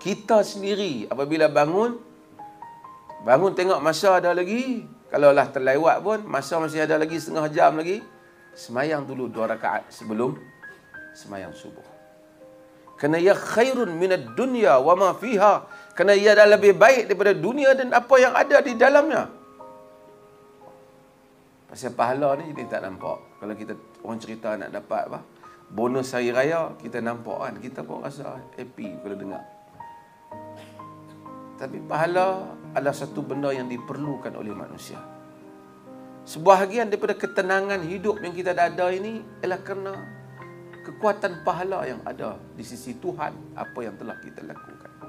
Kita sendiri apabila bangun, bangun tengok masa ada lagi. Kalau lah terlewat pun, masa masih ada lagi setengah jam lagi. Semayang dulu dua rakaat sebelum semayang subuh. Kerana ia khairun minad dunya wa ma fiha. Kerana ia adalah lebih baik daripada dunia dan apa yang ada di dalamnya. Pasal pahala ni kita tak nampak. Kalau kita orang cerita nak dapat apa? Bonus hari raya, kita nampak kan. Kita pun rasa happy kalau dengar. Tapi pahala adalah satu benda yang diperlukan oleh manusia. Sebahagian daripada ketenangan hidup yang kita ada ini ialah kerana kekuatan pahala yang ada di sisi Tuhan apa yang telah kita lakukan.